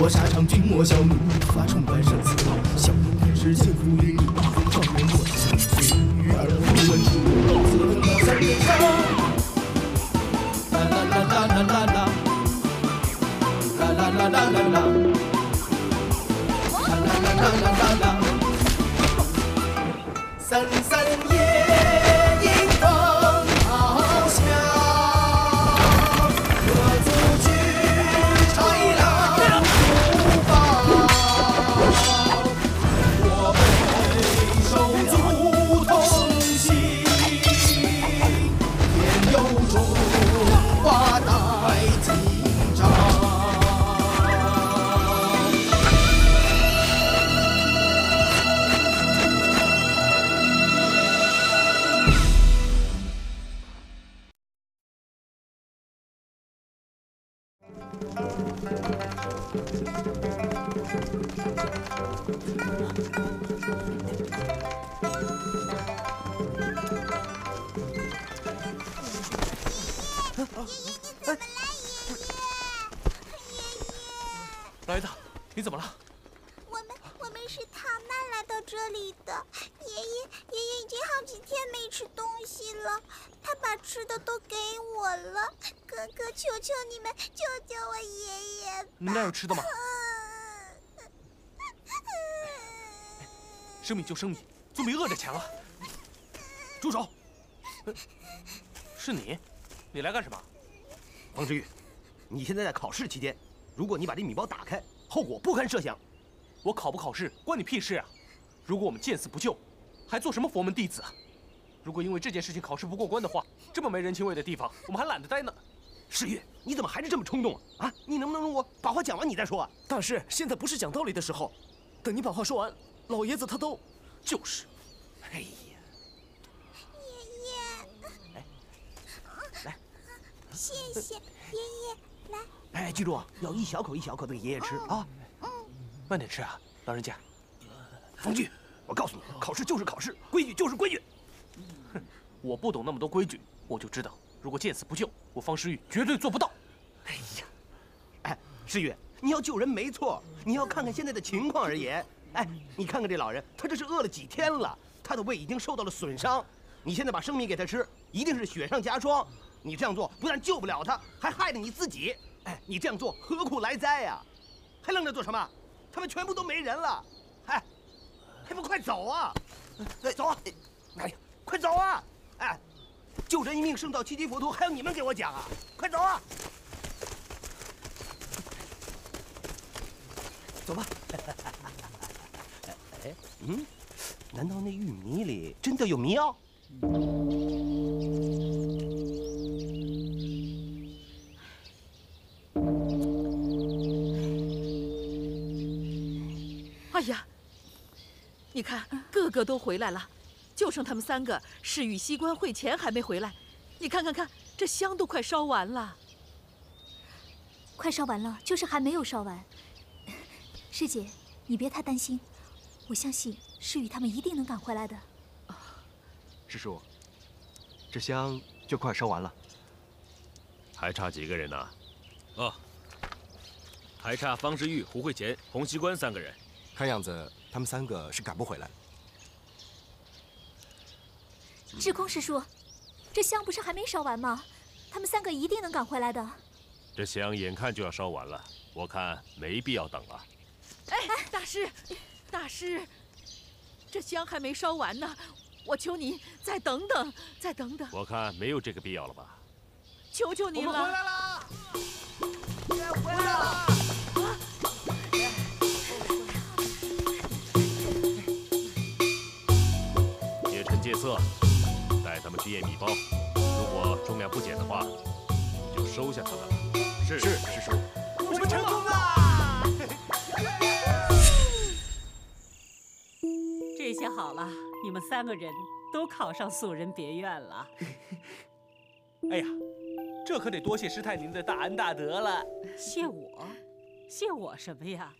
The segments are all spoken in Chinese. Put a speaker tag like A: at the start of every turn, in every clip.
A: 我沙场君莫笑怒，发冲冠生死斗。笑看天时艰苦与你，
B: 你怎么了？
C: 我们我们是逃难来到这里的。爷爷爷爷已经好几天没吃东西了，他把吃的都给我了。哥哥，求求你们救救我爷爷吧！
B: 你们那有吃的吗？生米就生米，总比饿着强啊！住手！呃是你？你来干什么？
D: 王之玉，你现在在考试期间，如果你把这米包打开，后果不堪设想。
B: 我考不考试关你屁事啊！如果我们见死不救，还做什么佛门弟子啊？如果因为这件事情考试不过关的话，这么没人情味的地方，我们还懒得待呢。
D: 世玉，你怎么还是这么冲动啊？啊，你能不能容我把话讲完你再说啊？
E: 大师，现在不是讲道理的时候，等你把话说完，老爷子他都……
B: 就是，
D: 哎呀，
C: 爷爷，
D: 来，
C: 谢谢爷爷，来，
D: 哎，记住啊，要一小口一小口的给爷爷吃啊。
B: 慢点吃啊，老人家。
D: 冯俊，我告诉你，考试就是考试，规矩就是规矩。
B: 哼我不懂那么多规矩，我就知道，如果见死不救，我方世玉绝对做不到。
D: 哎呀，哎，世玉，你要救人没错，你要看看现在的情况而言。哎，你看看这老人，他这是饿了几天了，他的胃已经受到了损伤。你现在把生米给他吃，一定是雪上加霜。你这样做不但救不了他，还害了你自己。哎，你这样做何苦来哉呀？还愣着做什么？他们全部都没人了，哎，还不快走啊！走啊！哎呀，快走啊！哎，救人一命胜造七级浮屠，还要你们给我讲啊？快走啊！走吧。哎，嗯，难道那玉米里真的有迷药？
F: 哎呀，你看，个个都回来了，就剩他们三个是与西关会前还没回来。你看看看，这香都快烧完了。
G: 快烧完了，就是还没有烧完。师姐，你别太担心，我相信诗雨他们一定能赶回来的。
H: 师叔，这香就快烧完了。
I: 还差几个人呢？哦，还差方世玉、胡慧乾、洪熙官三个人。
H: 看样子他们三个是赶不回来。
G: 智空师叔，这香不是还没烧完吗？他们三个一定能赶回来的。
I: 这香眼看就要烧完了，我看没必要等了。
F: 哎，大师，大师，这香还没烧完呢，我求你再等等，再等等，
I: 我看没有这个必要了吧？
F: 求求您了。
D: 我们回来了，回来了。
I: 借陈借色，带他们去验米包。如果重量不减的话，就收下他们了。是
H: 是师叔。
D: 我们成功了！
J: 这下好了，你们三个人都考上素人别院了。
B: 哎呀，这可得多谢师太您的大恩大德了。
J: 谢我？谢我什么呀？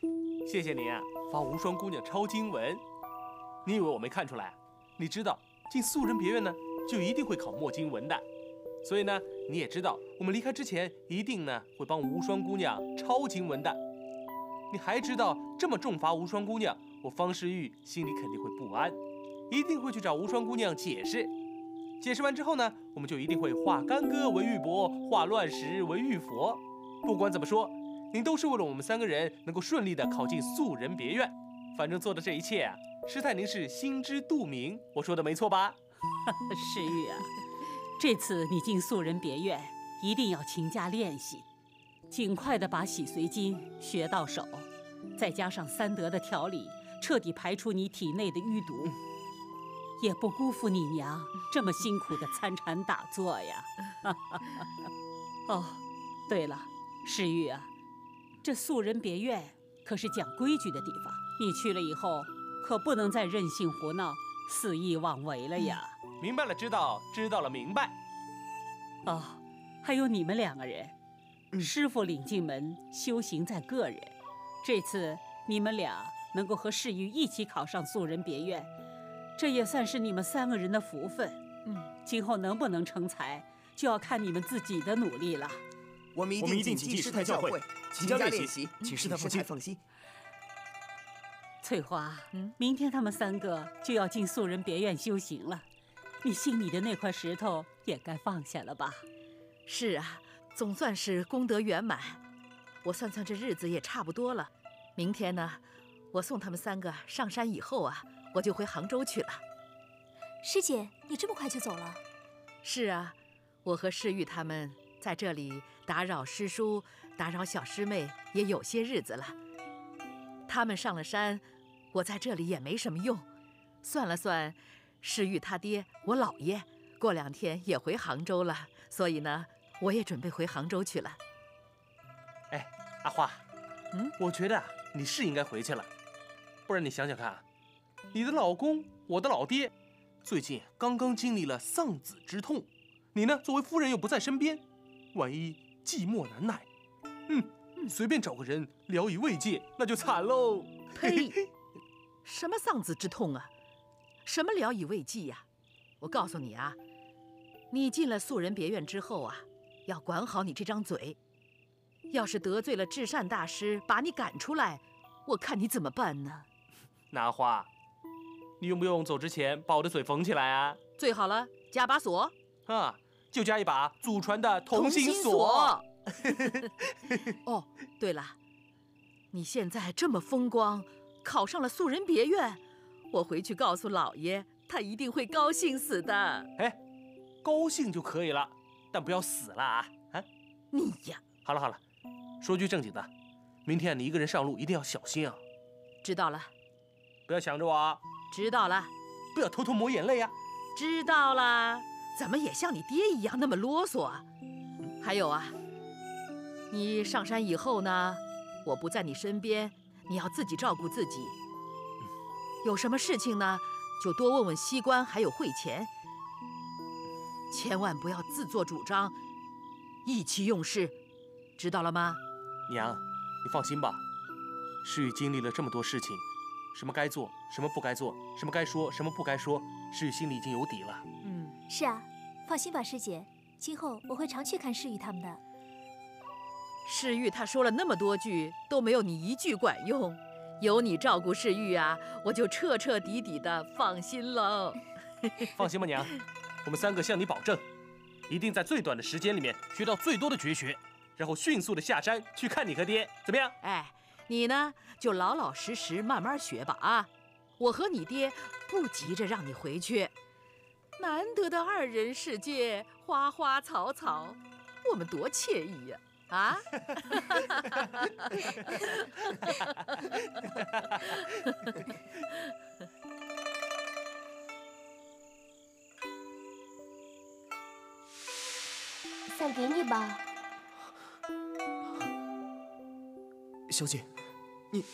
B: 谢谢您啊，帮无双姑娘抄经文。你以为我没看出来啊？你知道进素人别院呢，就一定会考墨经文的。所以呢，你也知道，我们离开之前一定呢会帮无双姑娘抄经文的。你还知道，这么重罚无双姑娘，我方世玉心里肯定会不安，一定会去找无双姑娘解释。解释完之后呢，我们就一定会化干戈为玉帛，化乱石为玉佛。不管怎么说，您都是为了我们三个人能够顺利的考进素人别院。反正做的这一切啊，师太您是心知肚明，我说的没错吧？
J: 世玉啊，这次你进素人别院，一定要勤加练习，尽快的把洗髓经学到手，再加上三德的调理，彻底排除你体内的淤毒，也不辜负你娘这么辛苦的参禅打坐呀。哦，对了，世玉啊，这素人别院可是讲规矩的地方，你去了以后，可不能再任性胡闹、肆意妄为了呀。
B: 明白了，知道，知道了，明白。
J: 哦，还有你们两个人，师傅领进门，修行在个人。这次你们俩能够和世玉一起考上素人别院，这也算是你们三个人的福分。嗯，今后能不能成才，就要看你们自己的努力了。
E: 我们一定谨记师太教诲，勤加练习，请师太放心。
J: 翠花，明天他们三个就要进素人别院修行了。你心里的那块石头也该放下了吧？
F: 是啊，总算是功德圆满。我算算这日子也差不多了。明天呢，我送他们三个上山以后啊，我就回杭州去了。
G: 师姐，你这么快就走了？
F: 是啊，我和世玉他们在这里打扰师叔、打扰小师妹也有些日子了。他们上了山，我在这里也没什么用。算了算。世玉他爹，我姥爷过两天也回杭州了，所以呢，我也准备回杭州去了。
B: 哎，阿花，嗯，我觉得你是应该回去了，不然你想想看，你的老公，我的老爹，最近刚刚经历了丧子之痛，你呢，作为夫人又不在身边，万一寂寞难耐，嗯，随便找个人聊以慰藉，那就惨喽。
F: 呸！什么丧子之痛啊？什么聊以慰藉呀？我告诉你啊，你进了素人别院之后啊，要管好你这张嘴。要是得罪了至善大师，把你赶出来，我看你怎么办呢？
B: 拿花，你用不用走之前把我的嘴缝起来啊？
F: 最好了，加把锁
B: 啊，就加一把祖传的同心锁。
F: 哦，对了，你现在这么风光，考上了素人别院。我回去告诉老爷，他一定会高兴死的。
B: 哎，高兴就可以了，但不要死了啊！啊，
F: 你呀，
B: 好了好了，说句正经的，明天你一个人上路一定要小心啊！
F: 知道了，
B: 不要想着我啊！
F: 知道了，
B: 不要偷偷抹眼泪啊！
F: 知道了，怎么也像你爹一样那么啰嗦啊？还有啊，你上山以后呢，我不在你身边，你要自己照顾自己。有什么事情呢，就多问问西关，还有慧前，千万不要自作主张，意气用事，知道了吗？
B: 娘，你放心吧，世玉经历了这么多事情，什么该做，什么不该做，什么该说，什么不该说，世玉心里已经有底了。
G: 嗯，是啊，放心吧，师姐，今后我会常去看世玉他们的。
F: 世玉他说了那么多句，都没有你一句管用。有你照顾世玉啊，我就彻彻底底的放心喽。
B: 放心吧，娘，我们三个向你保证，一定在最短的时间里面学到最多的绝学，然后迅速的下山去看你和爹，怎么样？
F: 哎，你呢就老老实实慢慢学吧啊！我和你爹不急着让你回去，难得的二人世界，花花草草，我们多惬意呀！啊！
C: 啊？哈哈哈哈哈哈再给你吧。
E: 小姐你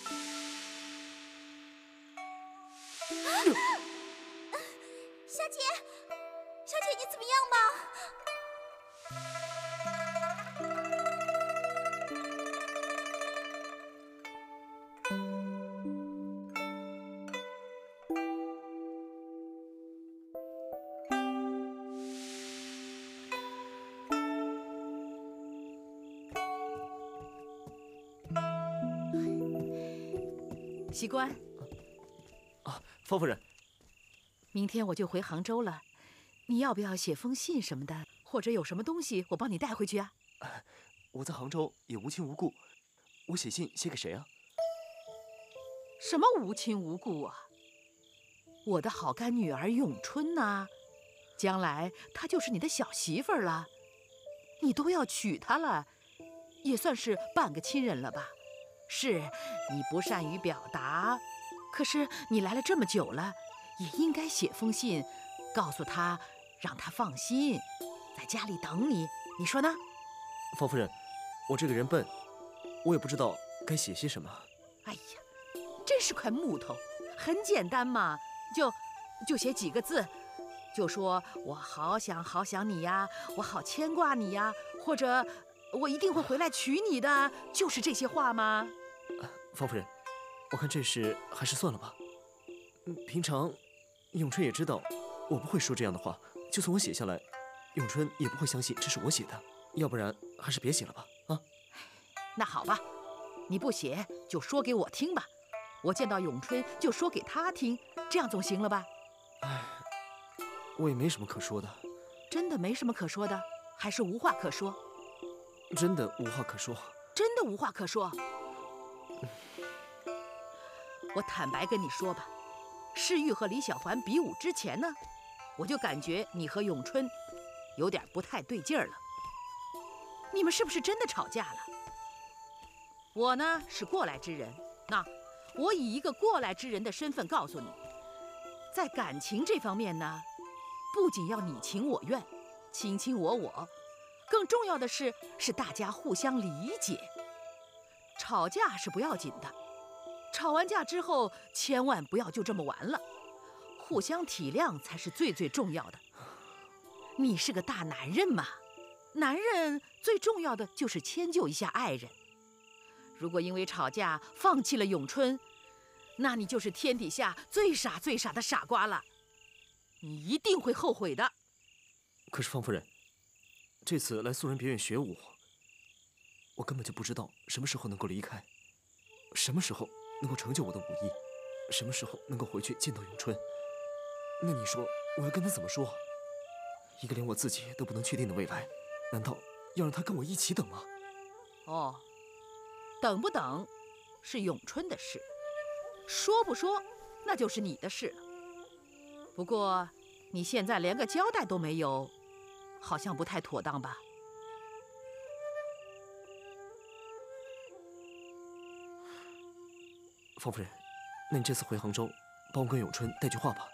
E: 小姐小姐你怎么样吧？
F: 习官，
E: 啊，方夫人，
F: 明天我就回杭州了，你要不要写封信什么的，或者有什么东西我帮你带回去啊？
E: 我在杭州也无亲无故，我写信写给谁啊？
F: 什么无亲无故啊？我的好干女儿咏春呐、将来她就是你的小媳妇儿了，你都要娶她了，也算是半个亲人了吧？是你不善于表达，可是你来了这么久了，也应该写封信，告诉他，让他放心，在家里等你，你说呢？
E: 方夫人，我这个人笨，我也不知道该写些什么。
F: 哎呀，真是块木头，很简单嘛，就就写几个字，就说我好想好想你呀，我好牵挂你呀，或者我一定会回来娶你的，就是这些话吗？
E: 方夫人，我看这事还是算了吧。嗯平常，永春也知道我不会说这样的话，就算我写下来，永春也不会相信这是我写的。要不然，还是别写了吧。啊，
F: 那好吧，你不写就说给我听吧，我见到永春就说给他听，这样总行了吧？
E: 哎我也没什么可说的，
F: 真的没什么可说的，还是无话可说？
E: 真的无话可说。
F: 真的无话可说。我坦白跟你说吧，世玉和李小环比武之前呢，我就感觉你和咏春有点不太对劲儿了。你们是不是真的吵架了？我呢是过来之人，那我以一个过来之人的身份告诉你，在感情这方面呢，不仅要你情我愿，卿卿我我，更重要的是是大家互相理解。吵架是不要紧的，吵完架之后千万不要就这么完了，互相体谅才是最最重要的。你是个大男人嘛，男人最重要的就是迁就一下爱人。如果因为吵架放弃了咏春，那你就是天底下最傻最傻的傻瓜了，你一定会后悔的。
E: 可是方夫人，这次来素人别院学武，我根本就不知道什么时候能够离开，什么时候能够成就我的武艺，什么时候能够回去见到咏春。那你说我要跟他怎么说？一个连我自己都不能确定的未来，难道要让他跟我一起等吗？
F: 哦，等不等是咏春的事，说不说那就是你的事了。不过你现在连个交代都没有，好像不太妥当吧？
E: 方夫人，那你这次回杭州，帮我跟咏春带句话吧。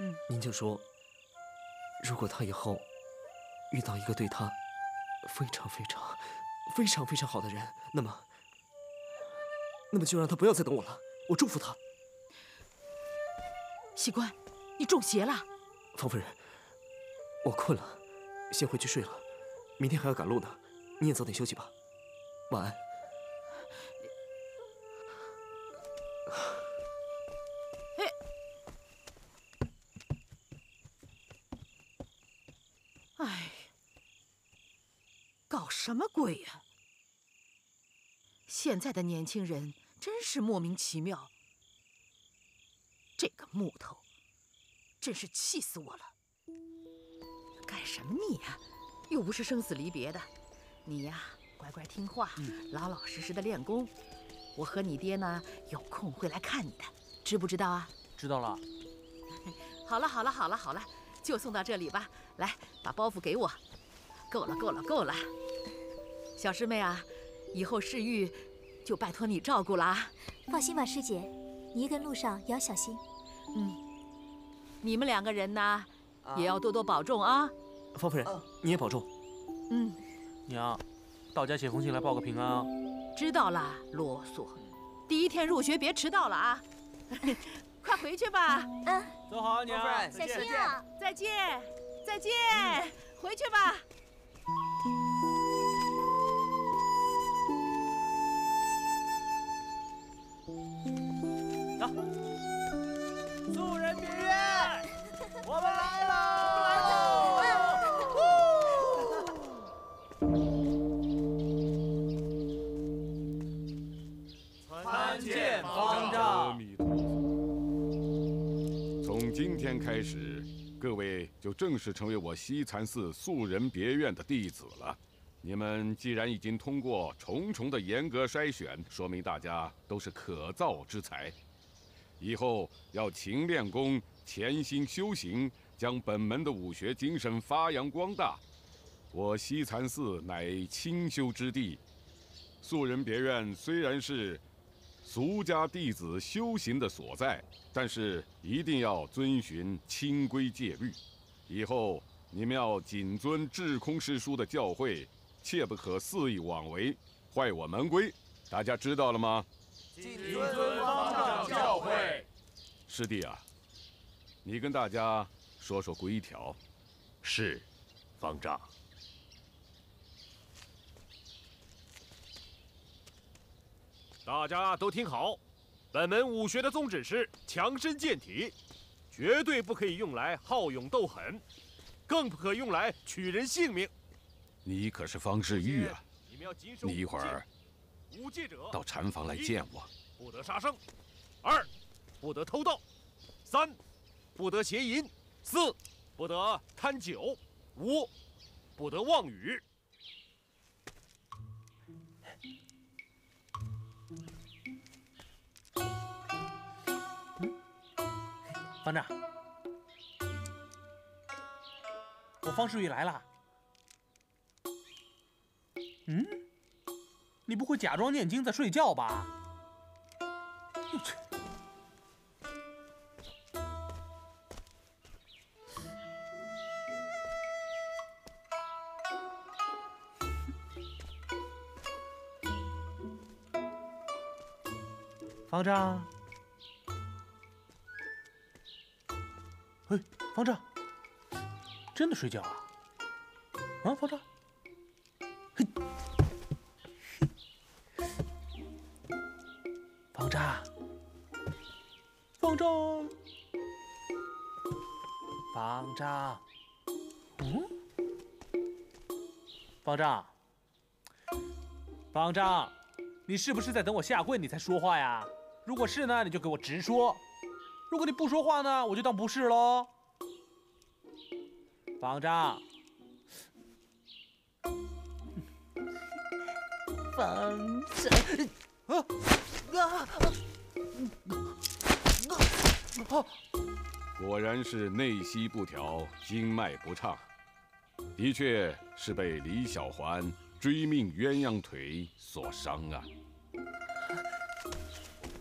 F: 嗯，
E: 您就说，如果他以后遇到一个对他非常非常非常非常好的人，那么，那么就让他不要再等我了。我祝福他。
F: 习官，你中邪了。
E: 方夫人，我困了，先回去睡了。明天还要赶路呢，你也早点休息吧。晚安。
F: 哎，搞什么鬼呀、现在的年轻人真是莫名其妙。这个木头，真是气死我了！干什么你呀、又不是生死离别的，你呀，乖乖听话，老老实实的练功。我和你爹呢，有空会来看你的，知不知道啊？
B: 知道了。
F: 好了好了好了好了，就送到这里吧。来，把包袱给我。够了够了够了，小师妹啊，以后世玉就拜托你照顾了啊。
G: 放心吧，师姐，你一个人路上也要小心。
F: 嗯，你们两个人呢，也要多多保重啊。
E: 方夫人，你也保重。
F: 嗯，
B: 娘，到家写封信来报个平安啊。
F: 知道了，啰嗦。第一天入学别迟到了啊。快回去吧。
G: 嗯，
B: 走好啊，娘。
G: 小心啊。
F: 再见，再见，回去吧。
K: 今天开始，各位就正式成为我西禅寺素人别院的弟子了。你们既然已经通过重重的严格筛选，说明大家都是可造之才。以后要勤练功，潜心修行，将本门的武学精神发扬光大。我西禅寺乃清修之地，素人别院虽然是俗家弟子修行的所在，但是一定要遵循清规戒律。以后你们要谨遵智空师叔的教诲，切不可肆意妄为，坏我门规。大家知道了吗？
A: 谨遵方丈教诲。
K: 师弟啊，你跟大家说说规条。
I: 是，方丈。大家都听好，本门武学的宗旨是强身健体，绝对不可以用来好勇斗狠，更不可用来取人性命。
K: 你可是方世玉啊！
I: 你
K: 一会儿
I: 五戒者
K: 到禅房来见我。
I: 不得杀生；二，不得偷盗；三，不得邪淫；四，不得贪酒；五，不得妄语。
B: 方丈，我方世玉来了。嗯，你不会假装念经在睡觉吧？方丈。嘿，方丈，真的睡觉啊？啊，方丈，方丈，方丈，方丈，嗯，方丈，方丈，你是不是在等我下跪你才说话呀？如果是呢，你就给我直说。如果你不说话呢，我就当不是喽。方丈，
A: 方丈，啊啊
K: 啊！果然是内息不调，经脉不畅，的确是被李小环追命鸳鸯腿所伤啊。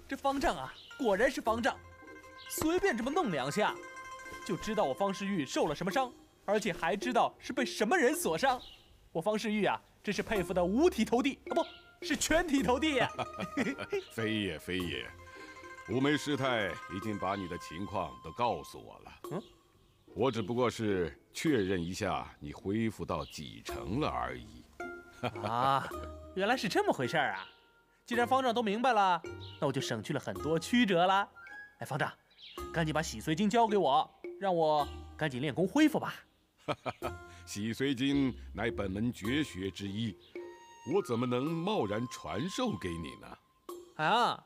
B: 这方丈啊，果然是方丈。随便这么弄两下，就知道我方世玉受了什么伤，而且还知道是被什么人所伤。我方世玉啊，真是佩服的五体投地啊，不是全体投地呀！
K: 非也非也，无眉师太已经把你的情况都告诉我了。嗯，我只不过是确认一下你恢复到几成了而已。
B: 啊，原来是这么回事啊！既然方丈都明白了，那我就省去了很多曲折了。哎，方丈。赶紧把洗髓经交给我，让我赶紧练功恢复吧。
K: 洗髓经乃本门绝学之一，我怎么能贸然传授给你呢？
B: 啊！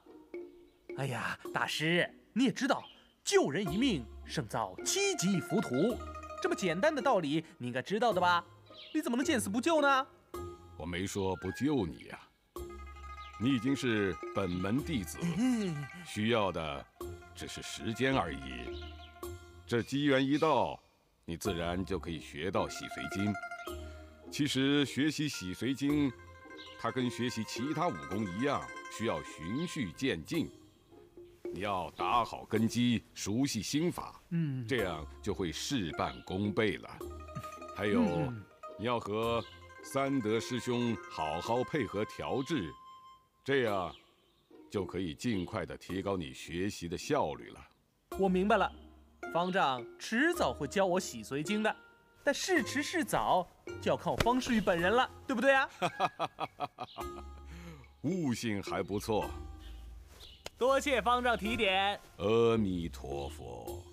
B: 哎呀，大师，你也知道，救人一命胜造七级浮屠，这么简单的道理，你应该知道的吧？你怎么能见死不救呢？
K: 我没说不救你呀，你已经是本门弟子，需要的。只是时间而已，这机缘一到，你自然就可以学到洗髓经。其实学习洗髓经，它跟学习其他武功一样，需要循序渐进。你要打好根基，熟悉心法，嗯，这样就会事半功倍了。还有，你要和三德师兄好好配合调制，这样。就可以尽快的提高你学习的效率了。
B: 我明白了，方丈迟早会教我洗髓经的，但是迟是早就要看我方世玉本人了，对不对啊？
K: 悟性还不错，
B: 多谢方丈提点。
K: 阿弥陀佛。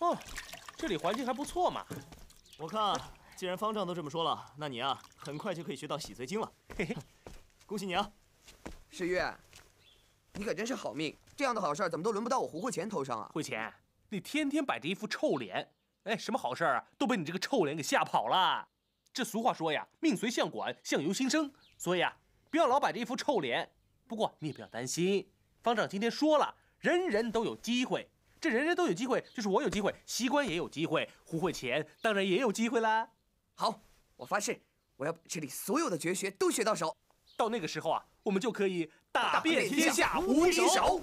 B: 哦。这里环境还不错嘛，
L: 我看
E: 既然方丈都这么说了，那你啊，很快就可以学到洗髓经了。嘿嘿，恭喜你啊！
L: 世月，你可真是好命，这样的好事怎么都轮不到我胡慧钱头上啊？
B: 慧钱，你天天摆着一副臭脸，哎，什么好事啊，都被你这个臭脸给吓跑了。这俗话说呀，命随相管，相由心生，所以啊，不要老摆着一副臭脸。不过你也不要担心，方丈今天说了，人人都有机会。这人人都有机会，就是我有机会，西关也有机会，胡慧钱当然也有机会啦。
L: 好，我发誓，我要把这里所有的绝学都学到手。
B: 到那个时候啊，我们就可以
L: 打遍天下
B: 无敌手。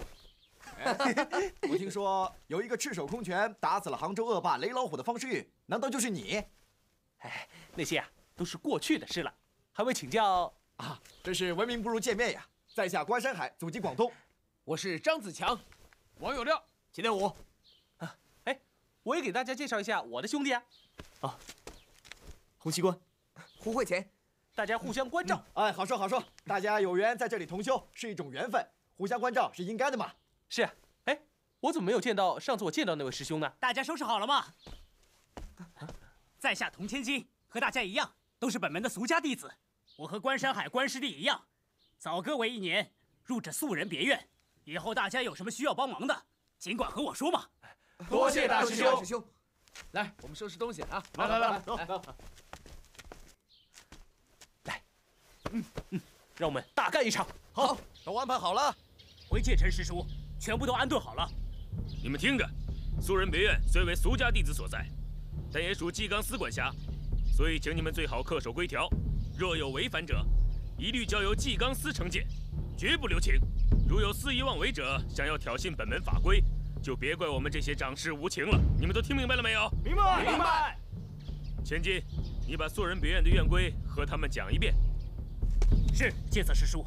M: 我听说有一个赤手空拳打死了杭州恶霸雷老虎的方世玉，难道就是你？
B: 哎，那些啊都是过去的事了，还未请教
M: 啊！真是闻名不如见面呀！在下关山海，祖籍广东，
N: 我是张子强，
O: 王有料，
M: 秦天武。
B: 啊，哎，我也给大家介绍一下我的兄弟啊。
E: 啊，洪熙官，
L: 胡慧钱，
B: 大家互相关照。
M: 哎，好说好说，大家有缘在这里同修是一种缘分，互相关照是应该的嘛。
B: 是，哎，我怎么没有见到上次我见到那位师兄呢？
N: 大家收拾好了吗？在下童千金，和大家一样，都是本门的俗家弟子。我和关山海关师弟一样，早各位一年入这素人别院。以后大家有什么需要帮忙的，尽管和我说嘛。
O: 多谢大师兄。
L: 师兄，
O: 来，我们收拾东西啊！
B: 来来来，走。来，嗯嗯，让我们大干一场。
O: 好，都安排好了。
N: 回介陈师叔，全部都安顿好了。
I: 你们听着，素人别院虽为俗家弟子所在。但也属纪纲司管辖，所以请你们最好恪守规条。若有违反者，一律交由纪纲司惩戒，绝不留情。如有肆意妄为者，想要挑衅本门法规，就别怪我们这些掌事无情了。你们都听明白了没有？
O: 明白，明白。
I: 千金，你把素人别院的院规和他们讲一遍。
N: 是，戒色师叔。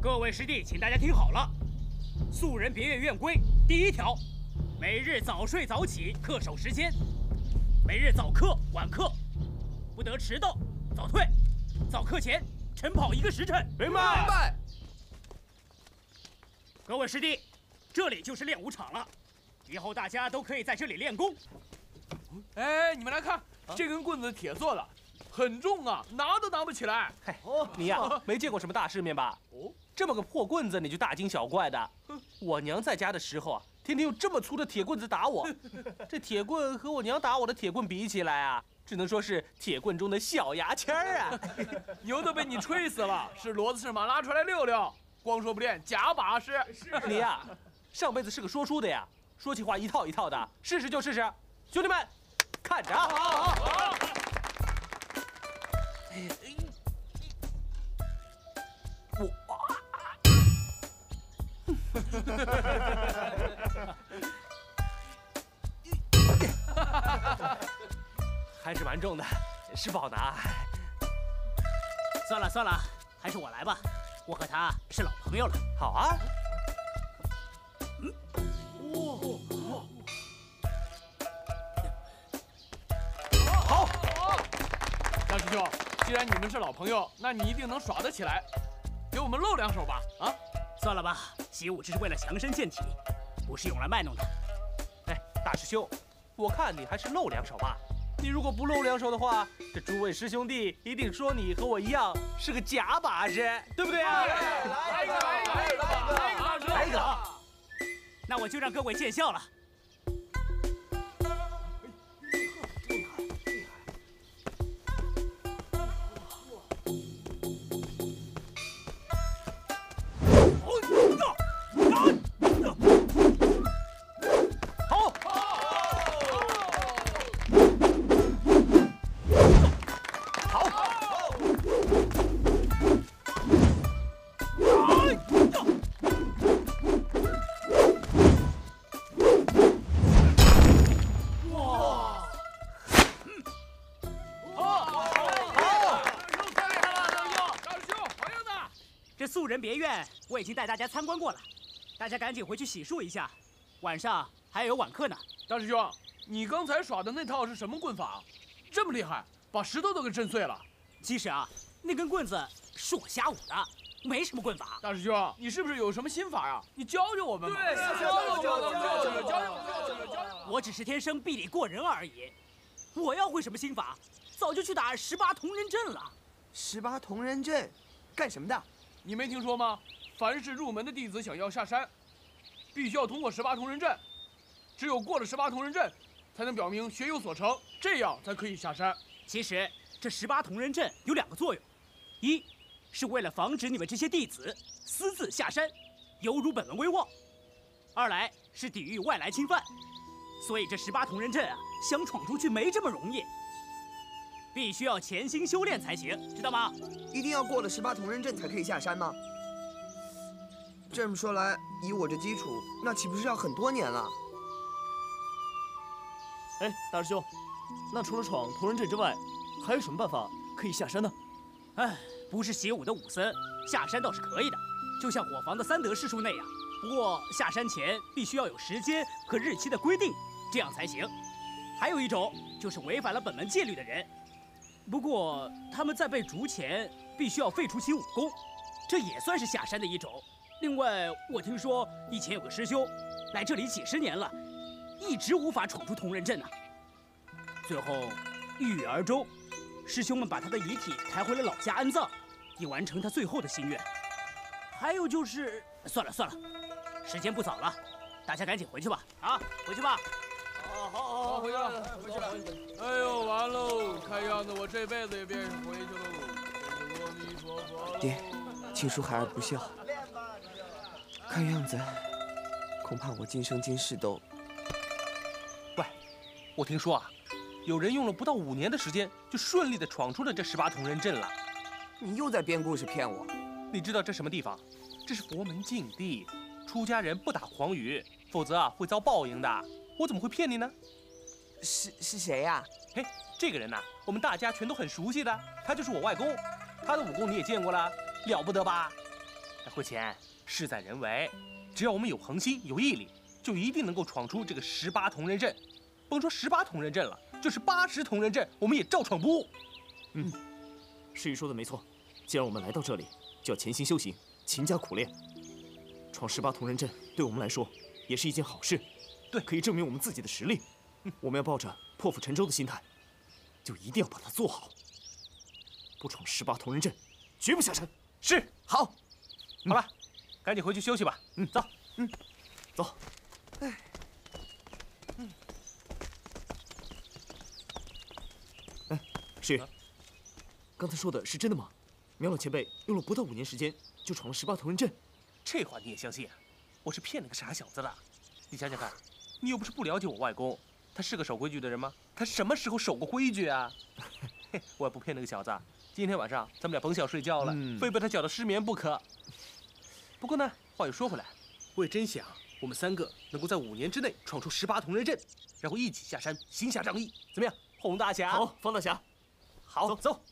N: 各位师弟，请大家听好了，《素人别院院规》第一条：每日早睡早起，恪守时间；每日早课晚课，不得迟到早退。早课前晨跑一个时辰。
O: 明白。
L: 明白。
N: 各位师弟，这里就是练武场了，以后大家都可以在这里练功。
O: 哎，你们来看，这根棍子铁做的，很重啊，拿都拿不起来。
B: 嗨，你呀，没见过什么大世面吧？哦。这么个破棍子你就大惊小怪的？我娘在家的时候啊，天天用这么粗的铁棍子打我。这铁棍和我娘打我的铁棍比起来啊，只能说是铁棍中的小牙签儿啊。
O: 牛都被你吹死了，是骡子是马，拉出来溜溜。光说不练，假把式。
B: 你呀，上辈子是个说书的呀，说起话一套一套的，试试就试试。兄弟们，看着啊！
O: 好，好。
B: 还是蛮重的，是不好拿。
N: 算了算了，还是我来吧，我和他是老朋友了。
B: 好啊。
O: 好。大师兄，既然你们是老朋友，那你一定能耍得起来，给我们露两手吧？啊？
N: 算了吧，习武只是为了强身健体，不是用来卖弄的。
B: 哎，大师兄，我看你还是露两手吧。你如果不露两手的话，这诸位师兄弟一定说你和我一样是个假把式，对不对啊？
O: 来一个，来一个，来一个，来一个，
B: 来一个。
N: 那我就让各位见笑了。已经带大家参观过了，大家赶紧回去洗漱一下，晚上还有晚课呢。
O: 大师兄，你刚才耍的那套是什么棍法？这么厉害，把石头都给震碎了。
N: 其实啊，那根棍子是我瞎舞的，没什么棍法。
O: 大师兄，你是不是有什么心法啊？你教教我们嘛。对，教教教教教教教教教教。
N: 我只是天生臂力过人而已，我要会什么心法，早就去打十八铜人阵了。
L: 十八铜人阵，干什么的？
O: 你没听说吗？凡是入门的弟子想要下山，必须要通过十八铜人阵，只有过了十八铜人阵，才能表明学有所成，这样才可以下山。
N: 其实这十八铜人阵有两个作用，一是为了防止你们这些弟子私自下山，有辱本门威望；二来是抵御外来侵犯。所以这十八铜人阵啊，想闯出去没这么容易，必须要潜心修炼才行，知道吗？
L: 一定要过了十八铜人阵才可以下山吗？这么说来，以我这基础，那岂不是要很多年了？
E: 哎，大师兄，那除了闯铜人阵之外，还有什么办法可以下山呢？
N: 哎，不是习武的武僧下山倒是可以的，就像伙房的三德师叔那样。不过下山前必须要有时间和日期的规定，这样才行。还有一种就是违反了本门戒律的人，不过他们在被逐前必须要废除其武功，这也算是下山的一种。另外，我听说以前有个师兄来这里几十年了，一直无法闯出铜人阵呢。最后郁郁而终，师兄们把他的遗体抬回了老家安葬，以完成他最后的心愿。还有就是，算了算了，时间不早了，大家赶紧回去吧。啊，回去吧。
O: 好好好，回去，回去。哎呦，完喽！看样子我这辈子也别回去喽。阿弥陀佛。
L: 爹，亲叔孩儿不孝。看样子，恐怕我今生今世都……
B: 喂，我听说啊，有人用了不到五年的时间，就顺利的闯出了这十八铜人阵了。
L: 你又在编故事骗我。
B: 你知道这什么地方？这是佛门禁地，出家人不打诳语，否则啊会遭报应的。我怎么会骗你呢？
L: 是是谁呀？
B: 嘿，这个人呐，我们大家全都很熟悉的，他就是我外公。他的武功你也见过了，了不得吧？慧浅。事在人为，只要我们有恒心、有毅力，就一定能够闯出这个十八铜人阵。甭说十八铜人阵了，就是八十铜人阵，我们也照闯不误。
E: 嗯，诗雨说的没错，既然我们来到这里，就要潜心修行，勤加苦练。闯十八铜人阵对我们来说也是一件好事，
B: 对，
E: 可以证明我们自己的实力。我们要抱着破釜沉舟的心态，就一定要把它做好。不闯十八铜人阵，绝不下山。
B: 是，
L: 好，
B: 好了。赶紧回去休息吧。嗯，走。
E: 嗯，走。哎，
B: 嗯。
E: 哎，石宇，刚才说的是真的吗？苗老前辈用了不到五年时间就闯了十八铜人阵，
B: 这话你也相信？我是骗那个傻小子的。你想想看，你又不是不了解我外公，他是个守规矩的人吗？他什么时候守过规矩啊？嘿，我也不骗那个小子。今天晚上咱们俩甭想睡觉了，非被他搅得失眠不可。不过呢，话又说回来，我也真想我们三个能够在五年之内闯出十八铜人阵，然后一起下山行侠仗义，怎么样？洪大侠，
E: 好，方大侠，
B: 好，
E: 走
B: 走。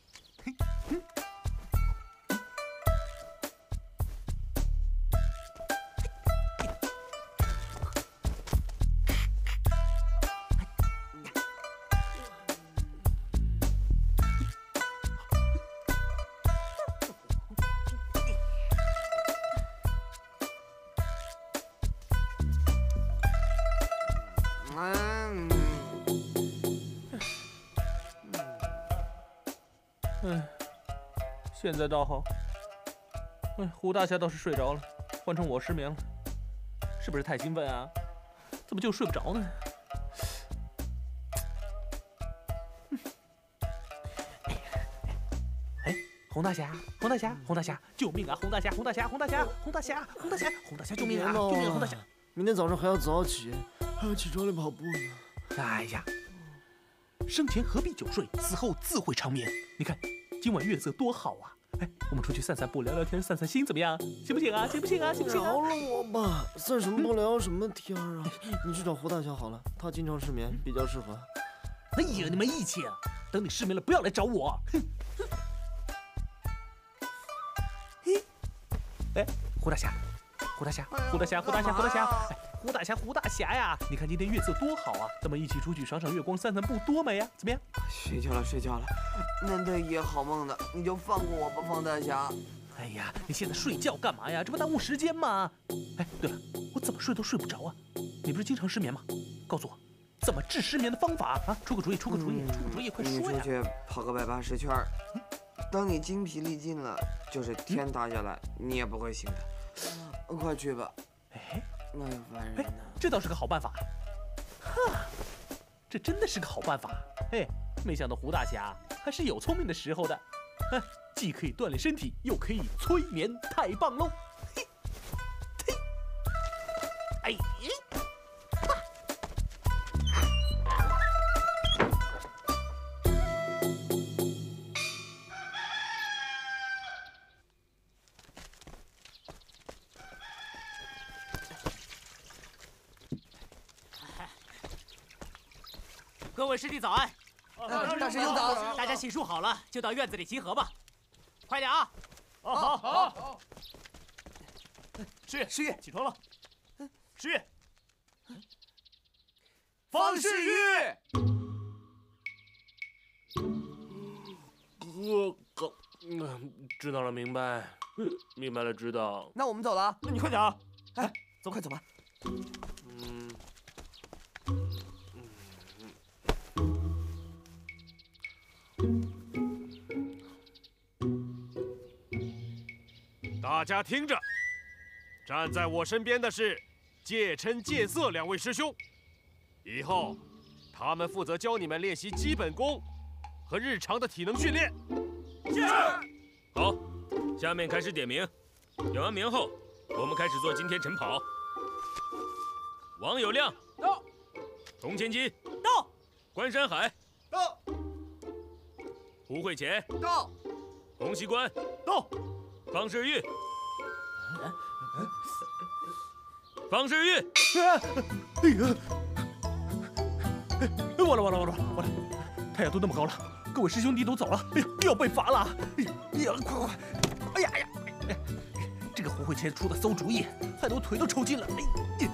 B: 现在倒好，哎，胡大侠倒是睡着了，换成我失眠了，是不是太兴奋啊？怎么就睡不着呢？哎，洪大侠，洪大侠，洪大侠，救命啊！洪大侠，洪大侠，洪大侠，洪大侠，洪大侠，洪大侠，救命啊！救命！洪大侠，
M: 明天早上还要早起，还要起床来跑步呢。
B: 哎呀，生前何必久睡，死后自会长眠。你看，今晚月色多好啊！哎，我们出去散散步，聊聊天，散散心，怎么样？行不行啊？行不行啊？行不行？
M: 饶了我吧！散什么步，聊什么天啊？你去找胡大侠好了，他经常失眠，比较适合。
B: 哎呀，你没义气啊！等你失眠了，不要来找我。哼！嘿，哎，胡大侠，胡大侠，胡大侠，胡大侠，胡大侠，哎，胡大侠，胡大侠呀！你看今天月色多好啊，咱们一起出去赏赏月光，散散步，多美呀！怎么样？
L: 睡觉了，睡觉了。难得一夜好梦的，你就放过我吧，方大侠。
B: 哎呀，你现在睡觉干嘛呀？这不耽误时间吗？哎，对了，我怎么睡都睡不着啊！你不是经常失眠吗？告诉我，怎么治失眠的方法啊？出个主意，出个主意，出个主意，快
L: 你
B: 说呀！
L: 出去跑个百八十圈儿，等你精疲力尽了，就是天塌下来，你也不会醒的。快去吧。
B: 哎。这倒是个好办法。哈，这真的是个好办法。嘿，没想到胡大侠还是有聪明的时候的。哎，既可以锻炼身体，又可以催眠，太棒喽！
N: 各位师弟早安！
L: 呃大师兄早
N: 大家洗漱好了，就到院子里集合吧。快点啊！
O: 好好好。
N: 师爷，师爷，起床了。师爷，
O: 方世玉，
B: 我靠，嗯，知道了，明白，明白了，知道。
L: 那我们走了，
N: 那你快点啊！
L: 哎，走，快走吧。
I: 家听着，站在我身边的是戒嗔戒色两位师兄，以后他们负责教你们练习基本功和日常的体能训练。
N: 是。
P: 好，下面开始点名，点完名后，我们开始做今天晨跑。王有亮。
O: 到，
P: 童千金。
N: 到，
P: 关山海。
O: 到，
P: 胡慧乾。
L: 到，
P: 洪熙官。
N: 到，
P: 方世玉。方世玉，
B: 哎呀，哎，完了完了完了完了！太阳都那么高了，各位师兄弟都走了，哎呀，又要被罚了！哎呀，哎呀，快快快！哎呀哎呀，哎这个胡慧谦出的馊主意，害得我腿都抽筋了。哎呀，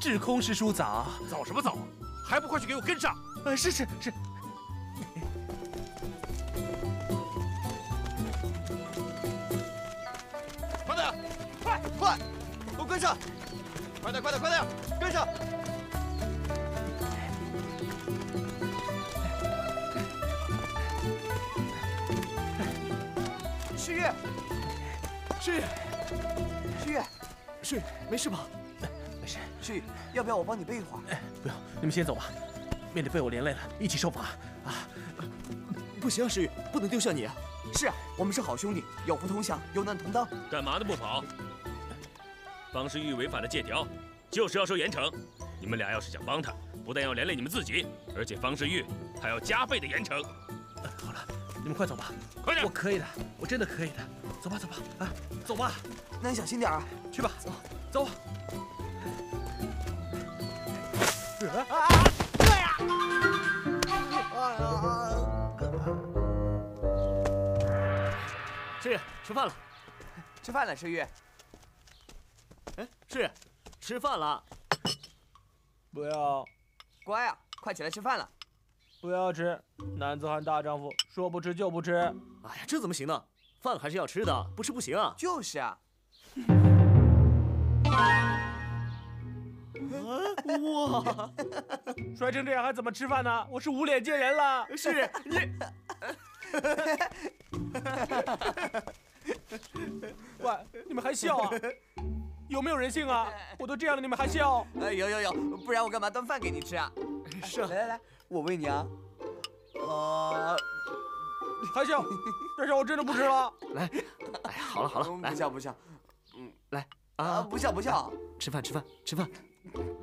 B: 智空师叔早，
I: 早什么早？还不快去给我跟上！
B: 呃，是是是。
M: 快点，快快，给我跟上！快点快点快点，跟上！
L: 世玉，
B: 世玉，
L: 世玉，
B: 世玉，没事吧？
L: 要不要我帮你背一会儿？
B: 哎，不用，你们先走吧，免得被我连累了，一起受罚啊！
E: 不行，石玉，不能丢下你啊！
L: 是啊，我们是好兄弟，有福同享，有难同当。
P: 干嘛呢？不跑！方世玉违反了借条，就是要受严惩。你们俩要是想帮他，不但要连累你们自己，而且方世玉还要加倍的严惩。
B: 好了，你们快走吧，
P: 快点！
B: 我可以的，我真的可以的。走吧，走吧，啊，走吧。
L: 那你小心点啊！
B: 去吧，走走。
N: 师爷，吃饭了。
L: 吃饭了，世玉。
N: 哎，师爷，吃饭了。
B: 不要。
L: 乖啊，快起来吃饭了。
B: 不要吃，男子汉大丈夫，说不吃就不吃。
E: 哎呀，这怎么行呢？饭还是要吃的，不吃不行啊。
L: 就是啊。
B: 哇，摔成这样还怎么吃饭呢？我是无脸见人了。
L: 是你。
B: 喂，你们还笑啊？有没有人性啊？我都这样了，你们还笑？
L: 哎，有有有，不然我干嘛端饭给你吃啊？
B: 是啊。
L: 来来来，我喂你啊。
B: 啊，还笑？这下我真的不吃了。
E: 来，哎呀，好了好了，来，
L: 不笑不笑。
E: 嗯，来
L: 啊，不笑不笑。
E: 吃饭吃饭吃饭。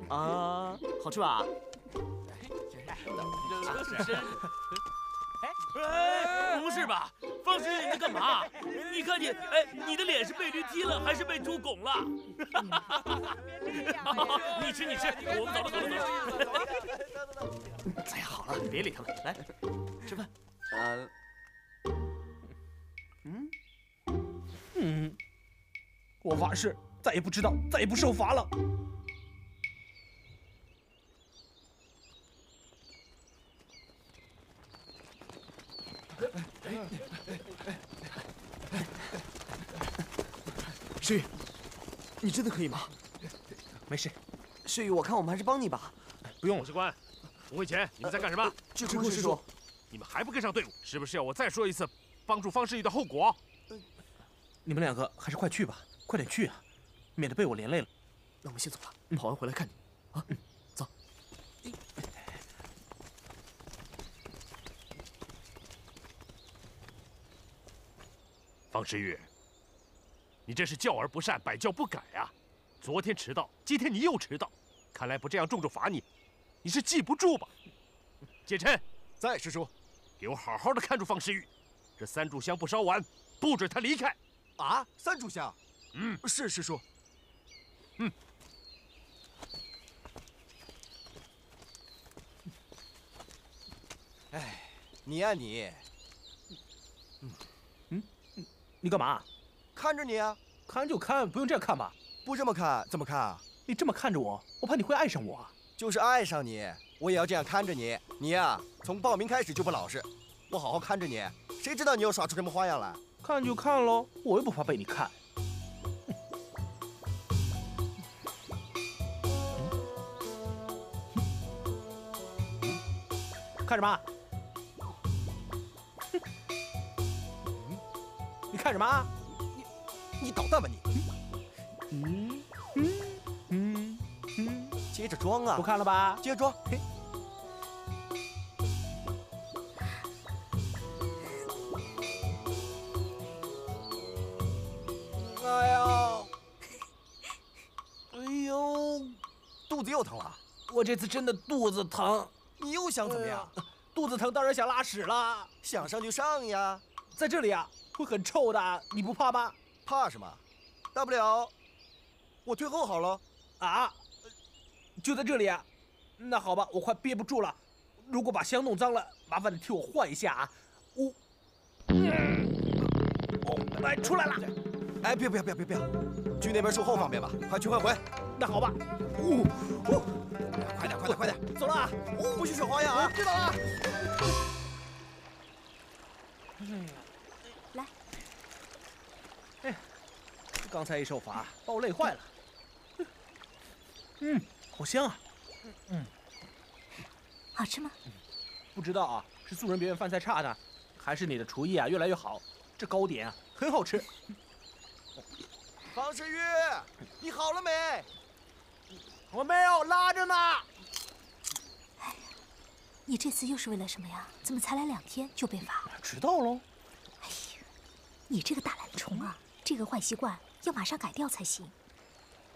E: 啊，好吃吧？
P: 哎，不是吧，方世玉你在干嘛？你看你，哎，你的脸是被驴踢了还是被猪拱了？你吃你吃，我们走了走了走
E: 了。哎呀，好了，别理他们，来吃饭。
L: 呃，
B: 嗯嗯，我发誓再也不知道，再也不受罚了。
E: 诗雨，你真的可以吗？
B: 没事。
L: 诗雨，我看我们还是帮你吧。
B: 不用
I: 了。士官，洪慧乾，你们在干什么？
L: 志空师叔，
I: 你们还不跟上队伍？是不是要我再说一次帮助方世玉的后果？
B: 你们两个还是快去吧，快点去啊，免得被我连累了。
E: 那我们先走吧，跑完回来看你。啊，走。
I: 方世玉，你这是教而不善，百教不改啊！昨天迟到，今天你又迟到，看来不这样重重罚你，你是记不住吧？解琛，
M: 在师叔，
I: 给我好好的看住方世玉，这三炷香不烧完，不准他离开。
M: 啊，三炷香。
I: 嗯，
M: 是师叔。
I: 嗯。
M: 哎，你呀你。
B: 嗯嗯，你干嘛？
M: 看着你啊。
B: 看就看，不用这样看吧？
M: 不这么看怎么看啊？
B: 你这么看着我，我怕你会爱上我。
M: 就是爱上你，我也要这样看着你。你呀，从报名开始就不老实。我好好看着你，谁知道你又耍出什么花样来？
B: 看就看喽，我又不怕被你看。看什么？看什么？
M: 你你捣蛋吧你！
B: 嗯嗯嗯嗯，
M: 接着装啊！
B: 不看了吧？
M: 接着装。嘿。哎呀！哎呦，肚子又疼了。
B: 我这次真的肚子疼。
M: 你又想怎么样？
B: 肚子疼当然想拉屎啦。
M: 想上就上呀。
B: 在这里啊，会很臭的，你不怕吗？
M: 怕什么？大不了我退后好了。
B: 啊？就在这里啊？那好吧，我快憋不住了。如果把香弄脏了，麻烦你替我换一下啊。我，哦，来出来了。
M: 哎，别不要不要不要不要，去那边树后方便吧，快去快回。
B: 那好吧。
M: 呜呜，快点快点快点，
B: 走了啊，
M: 不许耍花样啊！
B: 知道了。
G: 来。
B: 哎，刚才一受罚，把我累坏了。嗯，好香啊。嗯。
G: 好吃吗？
B: 不知道啊，是素人别院饭菜差呢，还是你的厨艺啊越来越好？这糕点啊很好吃。
M: 方世玉，你好了没？
B: 我没有，拉着呢。
G: 哎，你这次又是为了什么呀？怎么才来两天就被罚？
B: 迟到喽。
G: 哎呀，你这个大懒虫啊！这个坏习惯要马上改掉才行。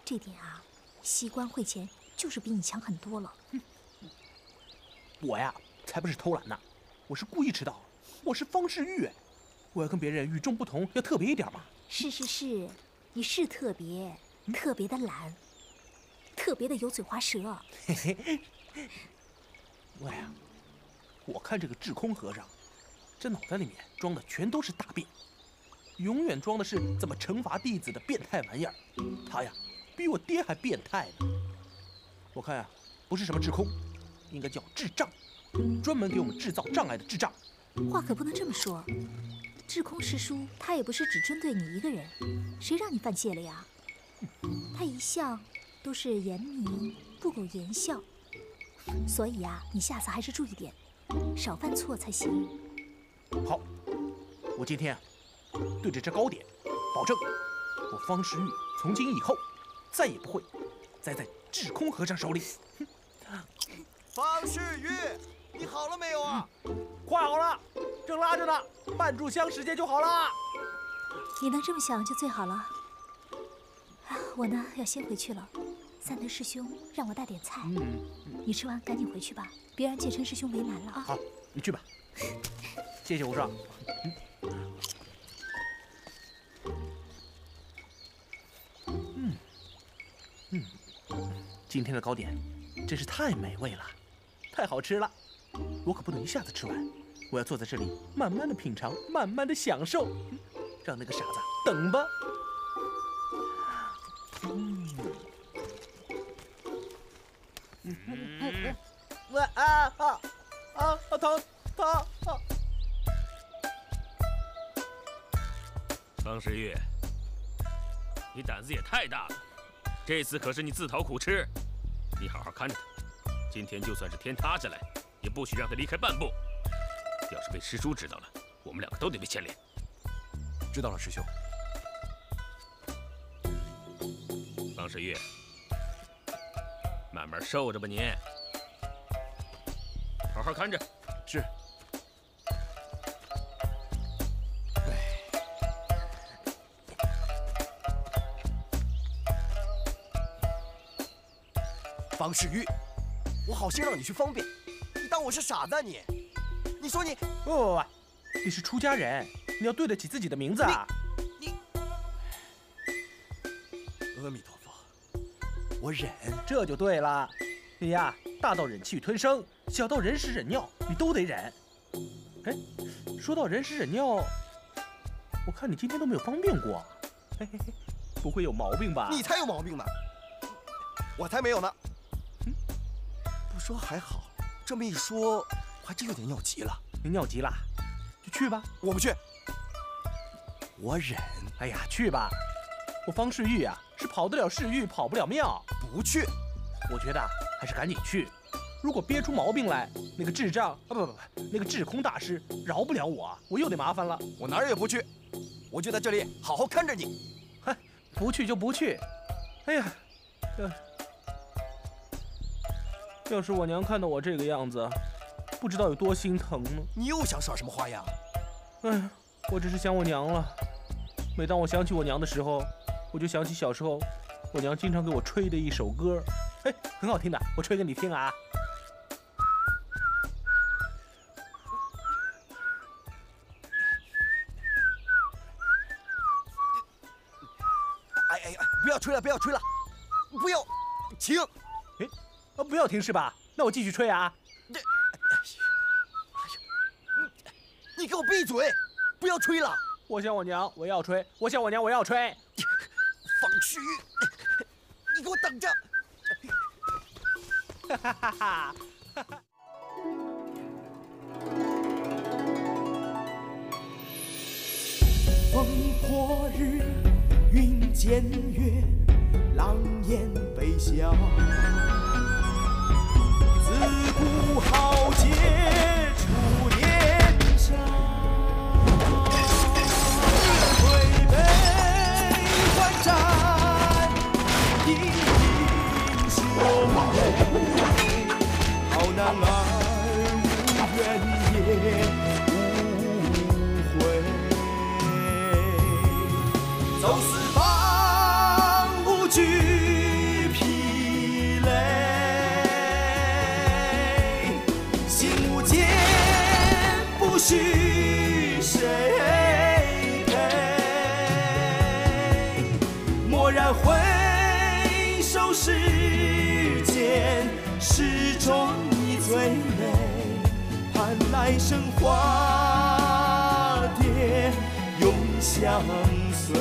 G: 这点啊，西关会前就是比你强很多了。
B: 我呀，才不是偷懒呢，我是故意迟到。我是方世玉，我要跟别人与众不同，要特别一点嘛。
G: 是是是。你是特别特别的懒，特别的油嘴滑舌。
B: 嘿嘿，喂呀，我看这个智空和尚，这脑袋里面装的全都是大便，永远装的是怎么惩罚弟子的变态玩意儿。他呀，比我爹还变态呢。我看呀，不是什么智空，应该叫智障，专门给我们制造障碍的智障。
G: 话可不能这么说。智空师叔，他也不是只针对你一个人，谁让你犯戒了呀？他一向都是严明，不苟言笑，所以啊，你下次还是注意点，少犯错才行。
B: 好，我今天对着这糕点，保证我方世玉从今以后再也不会栽在智空和尚手里。
M: 方世玉，你好了没有啊？
B: 快好了。正拉着呢，半炷香时间就好了。
G: 你能这么想就最好了。啊我呢要先回去了，三德师兄让我带点菜。嗯，你吃完赶紧回去吧，别让介琛师兄为难了啊。
B: 好，你去吧。谢谢无双。嗯，今天的糕点真是太美味了，太好吃了，我可不能一下子吃完。我要坐在这里，慢慢的品尝，慢慢的享受，让那个傻子等吧。嗯，喂啊啊啊！疼疼啊！
P: 方世玉，你胆子也太大了，这次可是你自讨苦吃，你好好看着他，今天就算是天塌下来，也不许让他离开半步。要是被师叔知道了，我们两个都得被牵连。
M: 知道了，师兄。
P: 方世玉，慢慢受着吧你，好好看着。
O: 是。
M: 方世玉，我好心让你去方便，你当我是傻子啊你？你说你
B: 不不不不，你是出家人，你要对得起自己的名字啊！
M: 你阿弥陀佛，我忍。
B: 这就对了，你呀，大到忍气吞声，小到忍屎忍尿，你都得忍。哎，说到忍屎忍尿，我看你今天都没有方便过，嘿嘿嘿，不会有毛病吧？
M: 你才有毛病呢，我才没有呢。不说还好，这么一说，我还真有点尿急了。
B: 你尿急了，就去吧。
M: 我不去，我忍。
B: 哎呀，去吧。我方世玉啊，是跑得了世玉，跑不了庙。
M: 不去，
B: 我觉得还是赶紧去。如果憋出毛病来，那个智障啊，不不不，那个智空大师饶不了我，我又得麻烦了。
M: 我哪儿也不去，我就在这里好好看着你。
B: 嗨，不去就不去。哎呀，这要是我娘看到我这个样子，不知道有多心疼呢。
M: 你又想耍什么花样？
B: 哎，我只是想我娘了。每当我想起我娘的时候，我就想起小时候我娘经常给我吹的一首歌，嘿，很好听的，我吹给你听啊。
M: 哎哎哎，不要吹了，不要吹了，不要停！
B: 不要停是吧？那我继续吹啊。
M: 这，哎呀，你给我闭嘴！不要吹了！
B: 我想我娘，我要吹；我想我娘，我要吹。
M: 方世玉，你给我等着！
B: 哈哈哈哈哈哈！
A: 风破日，云见月，狼烟北啸。自古豪杰出年少，推杯换盏，饮英雄泪。好男儿来生花蝶永相随。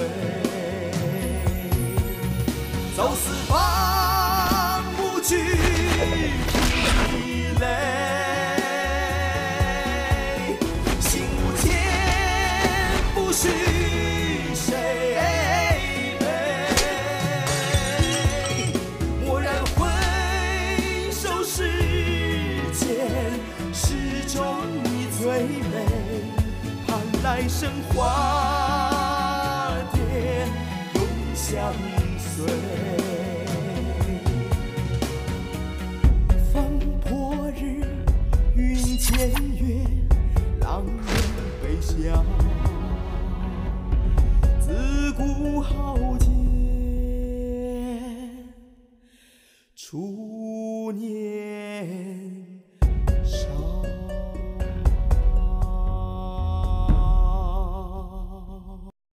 A: 生花蝶永相随，风破日，云见月，浪人北乡。自古好。